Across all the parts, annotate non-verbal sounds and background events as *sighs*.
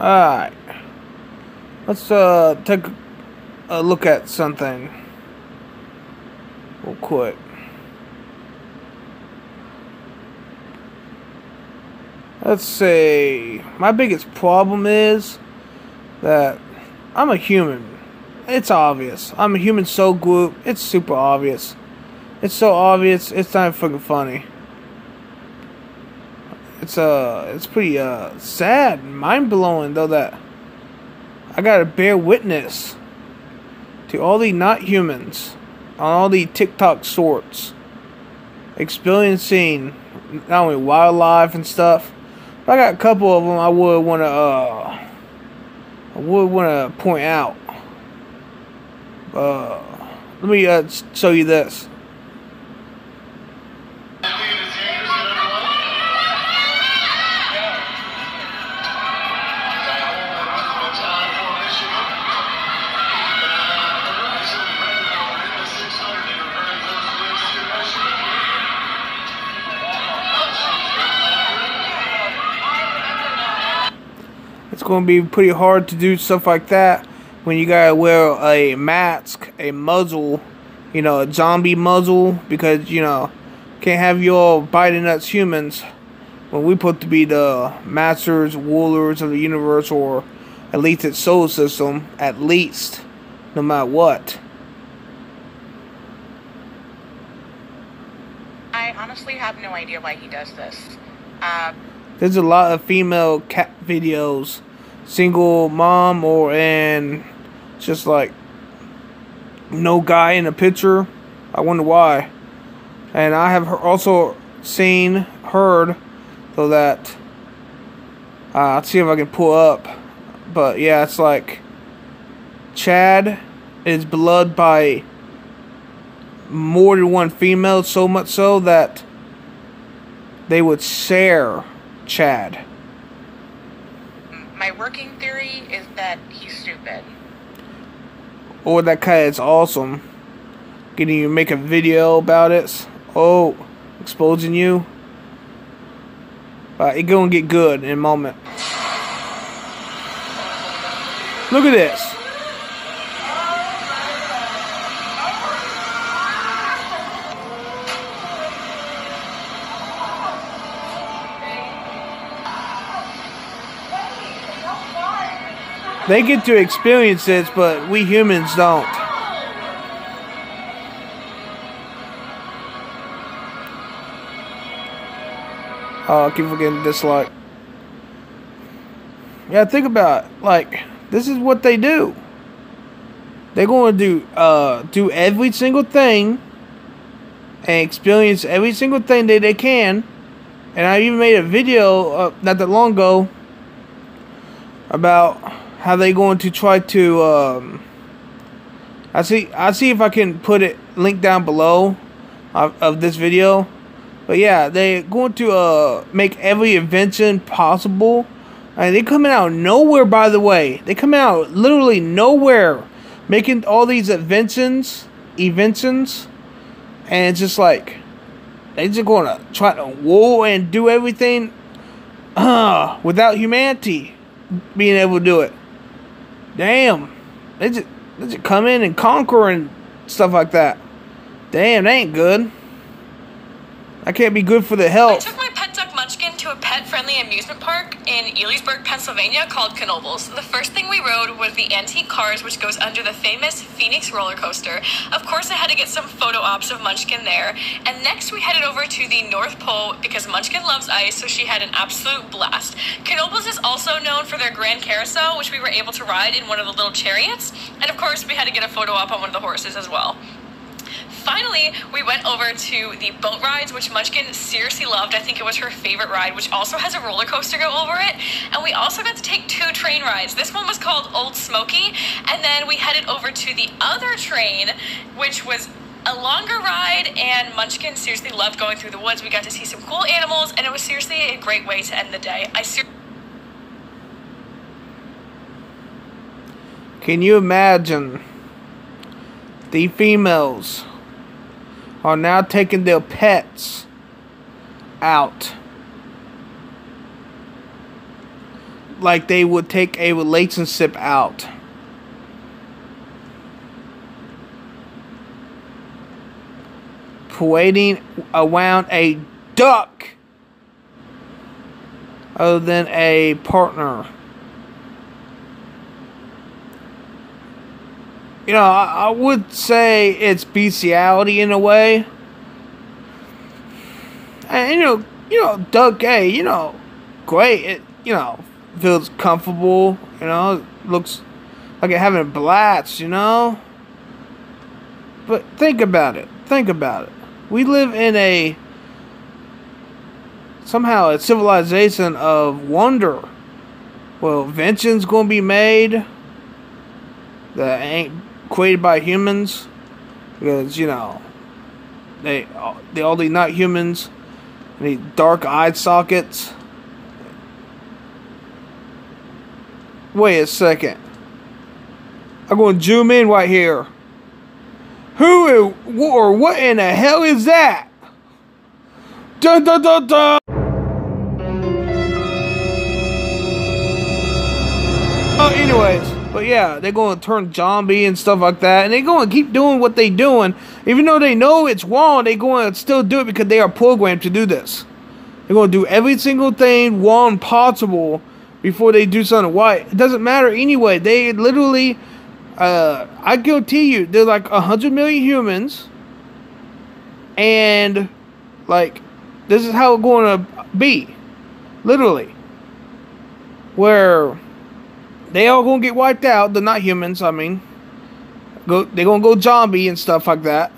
Alright. Let's uh take a look at something real quick. Let's see. My biggest problem is that I'm a human. It's obvious. I'm a human soul group. It's super obvious. It's so obvious. It's not fucking funny. It's uh, it's pretty uh sad, mind blowing though that I gotta bear witness to all the not humans on all the TikTok sorts experiencing not only wildlife and stuff. But I got a couple of them I would want to uh, I would want to point out. Uh, let me uh, show you this. Going to be pretty hard to do stuff like that when you gotta wear a mask, a muzzle, you know, a zombie muzzle, because, you know, can't have you all biting us humans when we put to be the masters, rulers of the universe, or at least its solar system, at least, no matter what. I honestly have no idea why he does this. Uh, There's a lot of female cat videos, single mom or and just like no guy in a picture. I wonder why. And I have also seen, heard, so that uh, let's see if I can pull up. But yeah, it's like Chad is beloved by more than one female, so much so that they would share Chad. My working theory is that he's stupid. Or that guy is awesome. Getting you make a video about it. Oh, exposing you. Uh, it gonna get good in a moment. Look at this. They get to experience this, but we humans don't. Oh, I keep forgetting dislike. Yeah, think about it. Like, this is what they do. They're going to do uh do every single thing and experience every single thing that they can. And I even made a video uh, not that long ago about how they going to try to um I see I see if I can put it link down below of, of this video. But yeah, they're going to uh make every invention possible. And they coming out nowhere by the way. They come out literally nowhere making all these inventions inventions and it's just like they just gonna try to war and do everything uh *clears throat* without humanity being able to do it. Damn. They just, they just come in and conquer and stuff like that. Damn, that ain't good. That can't be good for the health. A pet-friendly amusement park in Elysburg, Pennsylvania called Knoebels. The first thing we rode was the antique cars, which goes under the famous Phoenix roller coaster. Of course, I had to get some photo ops of Munchkin there. And next, we headed over to the North Pole because Munchkin loves ice, so she had an absolute blast. Knoebels is also known for their Grand Carousel, which we were able to ride in one of the little chariots. And of course, we had to get a photo op on one of the horses as well. Finally, we went over to the boat rides, which Munchkin seriously loved. I think it was her favorite ride, which also has a roller coaster go over it. And we also got to take two train rides. This one was called Old Smoky, and then we headed over to the other train, which was a longer ride, and Munchkin seriously loved going through the woods. We got to see some cool animals, and it was seriously a great way to end the day. I ser- Can you imagine the females are now taking their pets out like they would take a relationship out. Parading around a duck other than a partner. You know, I, I would say it's bestiality in a way. And you know, you know, Doug Gay, you know, great. It you know feels comfortable. You know, looks like having a blast. You know. But think about it. Think about it. We live in a somehow a civilization of wonder. Well, inventions gonna be made that ain't created by humans because you know they they all these not humans any dark eye sockets. Wait a second. I'm going to zoom in right here. Who or what in the hell is that? Dun dun dun dun! Yeah, they're going to turn zombie and stuff like that, and they're going to keep doing what they're doing, even though they know it's wrong. They're going to still do it because they are programmed to do this. They're going to do every single thing wrong possible before they do something right. It doesn't matter anyway. They literally, uh, I guarantee you, there's like a hundred million humans, and like this is how it's going to be, literally, where they all gonna get wiped out. They're not humans. I mean, go they're gonna go zombie and stuff like that.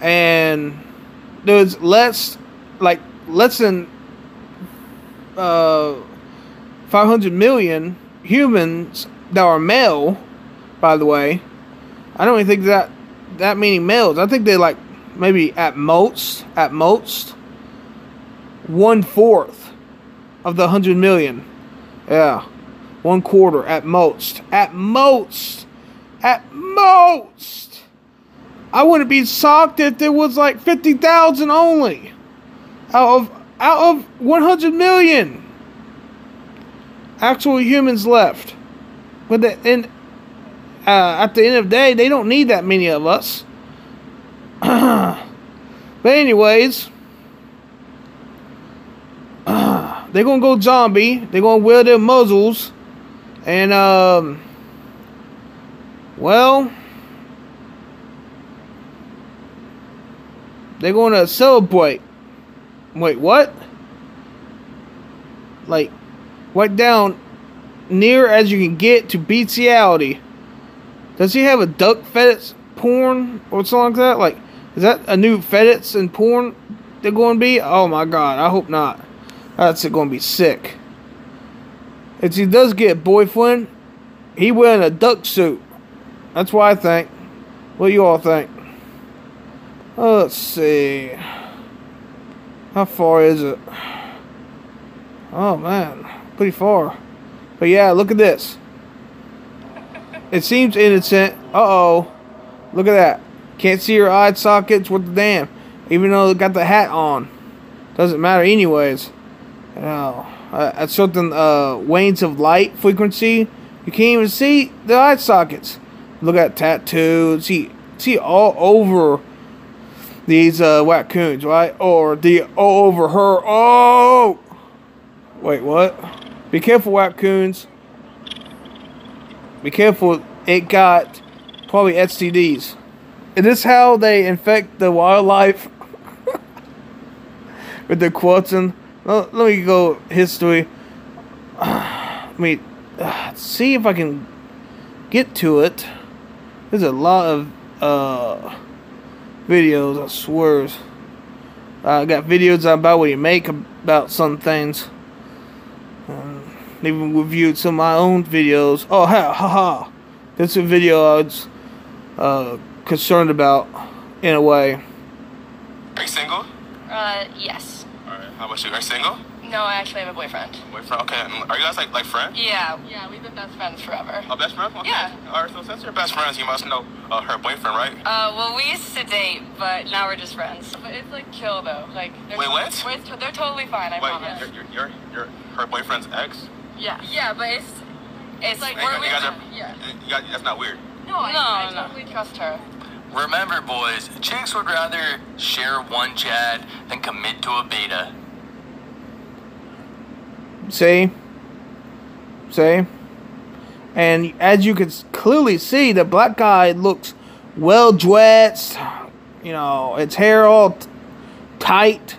And there's less, like less than uh, 500 million humans that are male. By the way, I don't even think that that many males. I think they're like maybe at most, at most, one fourth of the hundred million. Yeah. One quarter at most. At most. At most. I wouldn't be shocked if there was like 50,000 only. Out of out of 100 million actual humans left. But the, and uh, at the end of the day, they don't need that many of us. *clears throat* but anyways, *clears throat* they're gonna go zombie. They're gonna wear their muzzles and, um, well, they're going to celebrate. Wait, what? Like, right down near as you can get to bestiality. Does he have a duck fetish porn or something like that? Like, is that a new fetish and porn they're going to be? Oh my god, I hope not. That's going to be sick. If he does get boyfriend, he wearing a duck suit. That's what I think. What do you all think? Oh, let's see. How far is it? Oh man, pretty far. But yeah, look at this. It seems innocent. Uh oh. Look at that. Can't see your eye sockets. with the damn? Even though got the hat on. Doesn't matter anyways. Oh uh, at certain uh, waves of light frequency, you can't even see the eye sockets. Look at tattoos. See, see all over these uh, raccoons, right? Or the all over her. Oh, wait, what? Be careful, raccoons. Be careful. It got probably STDs. Is this how they infect the wildlife *laughs* with the quoting? let me go history. *sighs* Let me uh, *sighs* see if I can get to it. There's a lot of uh, videos, I swear. I got videos about what you make about some things. Um, even reviewed some of my own videos. Oh, ha ha ha. This is a video I was uh, concerned about in a way. Are you single? Uh, yes. How about you? Are you single? No, I actually have a boyfriend. Boyfriend? Okay. Are you guys like like friends? Yeah, yeah, we've been best friends forever. Oh, best friends? Okay. Yeah. All right. So since you're best friends, you must know uh, her boyfriend, right? Uh, well, we used to date, but now we're just friends. But it's like chill though. Like. Wait, what? We're, they're totally fine. I Wait, promise. you're, you're, you're, you're her boyfriend's ex? Yeah. Yeah, but it's it's like You we're guys- you guys are- Yeah. you guys- that's not weird. No, I, No, I no. totally trust her. Remember, boys, chicks would rather share one Chad than commit to a beta. See? See? And as you can clearly see, the black guy looks well dressed. You know, its hair all tight.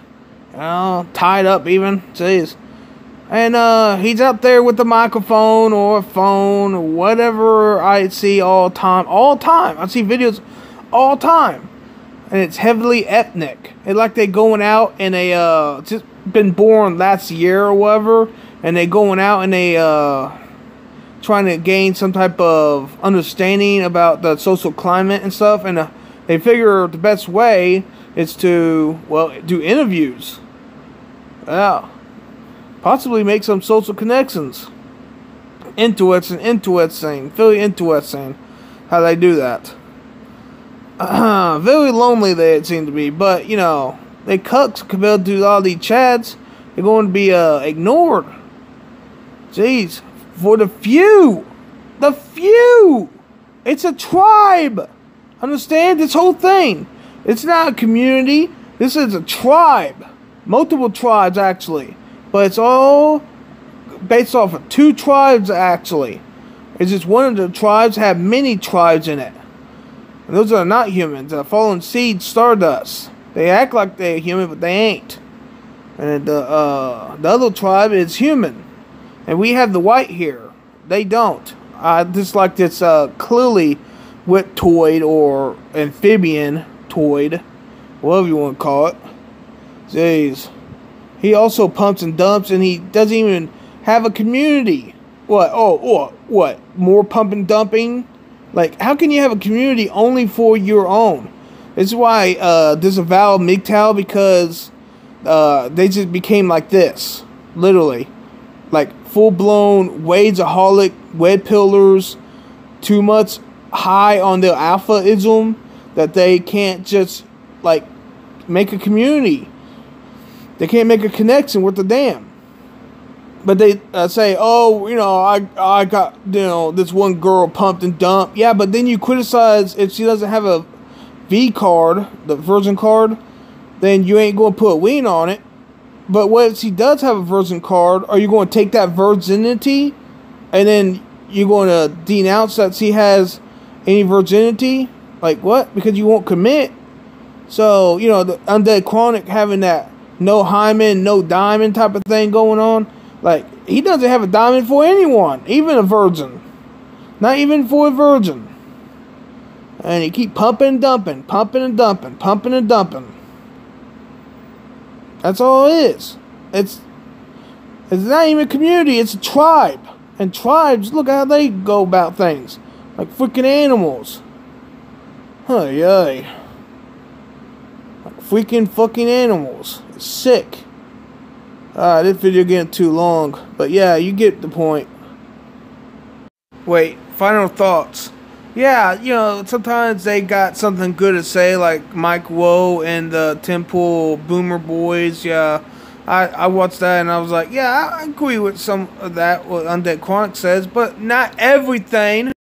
You know, tied up even. Jeez. And uh, he's out there with the microphone or phone or whatever I see all time. All time. I see videos all time. And it's heavily ethnic. It's like they going out and they uh just been born last year or whatever, and they going out and they uh trying to gain some type of understanding about the social climate and stuff, and uh, they figure the best way is to well do interviews. Yeah, possibly make some social connections. Interesting, interesting, very interesting how they do that. *clears throat* very lonely they seem to be, but you know, they cucks compared to all these chads, they're going to be uh, ignored. Jeez, for the few, the few, it's a tribe. Understand this whole thing? It's not a community. This is a tribe, multiple tribes actually, but it's all based off of two tribes actually. It's just one of the tribes have many tribes in it. And those are not humans. The fallen seed stardust. They act like they're human, but they ain't. And the uh, the other tribe is human, and we have the white here. They don't. I just like this uh, clearly toid or amphibian toid, whatever you want to call it. Jeez. He also pumps and dumps, and he doesn't even have a community. What? Oh, what? What? More pump and dumping? Like, how can you have a community only for your own? This is why uh, disavow MGTOW because uh, they just became like this, literally, like full blown Wade'saholic, wed pillars, too much high on their alphaism that they can't just like make a community. They can't make a connection with the dam. But they uh, say, "Oh, you know, I I got you know this one girl pumped and dumped." Yeah, but then you criticize if she doesn't have a V card, the Virgin card, then you ain't going to put ween on it. But what if she does have a Virgin card? Are you going to take that virginity, and then you're going to denounce that she has any virginity? Like what? Because you won't commit. So you know the undead chronic having that no hymen, no diamond type of thing going on. Like he doesn't have a diamond for anyone, even a virgin. Not even for a virgin. And you keep pumping and dumping, pumping and dumping, pumping and dumping. That's all it is. It's it's not even a community, it's a tribe. And tribes, look how they go about things. Like freaking animals. Huh, yay. Like freaking fucking animals. It's sick. Uh, this video getting too long, but yeah, you get the point. Wait, final thoughts. Yeah, you know, sometimes they got something good to say, like Mike Woe and the Temple Boomer Boys. Yeah, I, I watched that and I was like, yeah, I agree with some of that what Undead Chronic says, but not everything.